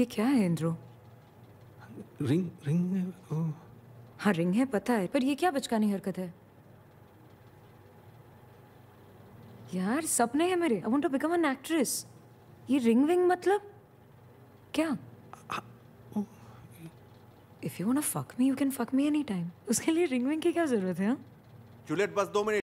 ये क्या है इंद्रो? रिंग रिंग है ओ, हाँ रिंग है पता है पर ये क्या बचकानी हरकत है? यार सपने हैं मेरे। I want to become an actress ये रिंग विंग मतलब? क्या? If you want to fuck me you can fuck me any time उसके लिए रिंग विंग की क्या ज़रूरत है हाँ? जूलियट बस दो मिनट।